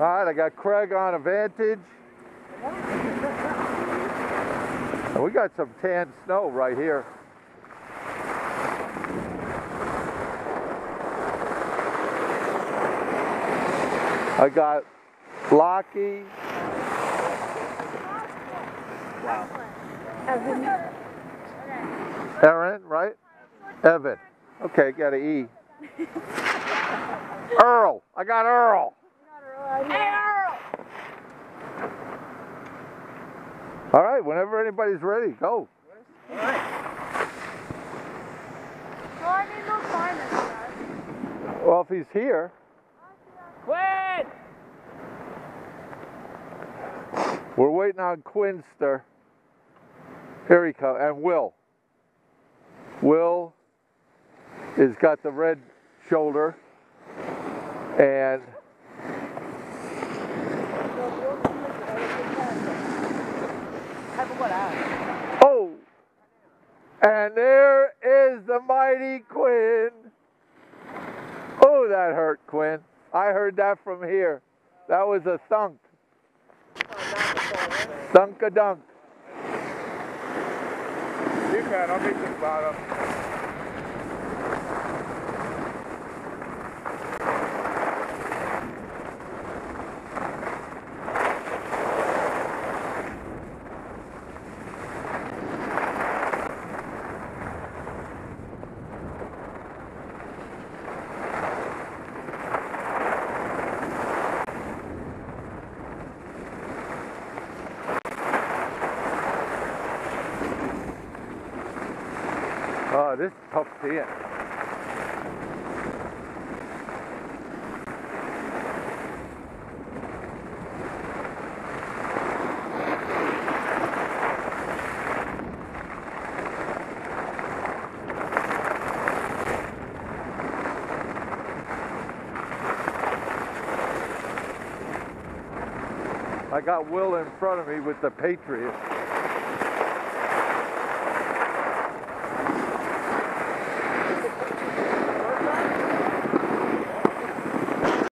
All right, I got Craig on a Vantage. We got some tan snow right here. I got Lockie. Evan. Aaron, right? Evan. Okay, got an E. Earl. I got Earl. All right, whenever anybody's ready, go. Well, if he's here. Quinn! We're waiting on Quinster. Here he comes, and Will. Will has got the red shoulder, and oh, and there is the mighty Quinn. Oh, that hurt, Quinn. I heard that from here. That was a thunk. Thunk a dunk. You can, I'll meet the bottom. Oh, this is tough seeing. I got Will in front of me with the Patriot.